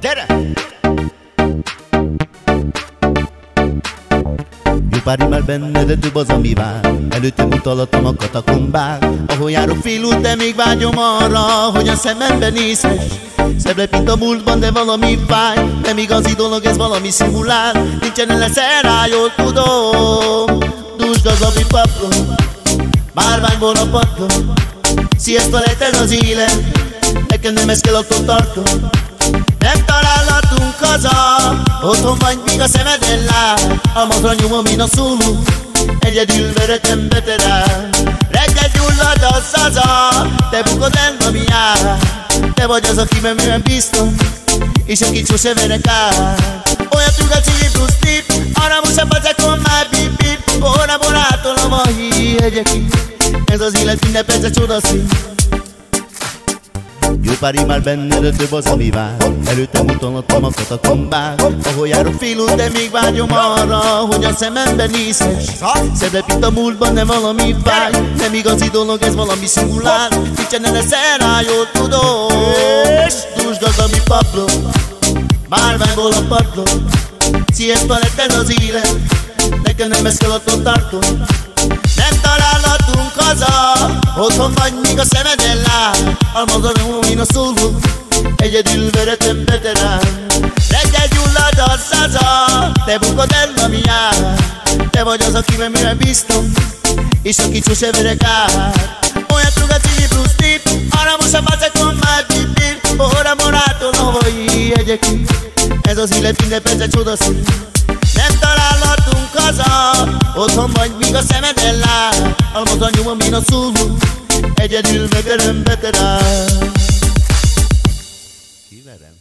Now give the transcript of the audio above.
Gyere! Pári már benne, de több az, ami vár. Előtte mutalattam a katakombák Ahol járok fél út, de még vágyom arra Hogy a szemembe nézhess. Szebb lett, mint a múltban, de valami fáj. Nem igazi dolog, ez valami szimulál. Nincsen lesz rá, jól tudom. Dusd az abi paplom Márványból a padlom Sziasztal ez az élet Nekem nem ez kell, attól tartom. Nem találhatunk haza. Otthon vagy, míg a szemeden lát. A madra nyomom, én a szóló Egyedül veretem beterál Reggel gyullad a szaza. Te bukod el, ami jár. Te vagy az, aki memően biztos És akit sose verek át. Olyan tud a ciprus trip Arra muszább bazekon már bip bip Bora borátolom a híjegyekig. Ez az élet minden perce csodaszín jó pár már benne, de több az, ami vár. Előtte mutattam a katakombák Ahol járok fél út, de még vágyom arra Hogy a szemembe nézhess. Szedebb itt a múltban, nem valami fáj. Nem igazi dolog, ez valami szimulál Nincsen el rá, jól tudom. Dusd ami papló Márványból a padló. Sziasztal lett ez az élet. Nekem nem ezt kell, attól tartom. Nem Otthon vagy, míg a szemeden lát Almazom, én a szóló Egyedül veretem veterán. Reggel gyullad a szaza Te bukod el, ami jár. Te vagy az, aki milyen biztos És aki sose verek át. Olyan truga ciprus tip Arra most a bazekon már bip Ora morato novai egyeki Ez az élet minden perce csodaszín Nem találhatunk haza Otthon vagy, míg a szemeden lát Almaz anyumom, én a szóló Egyedül megerem beterál Kiverem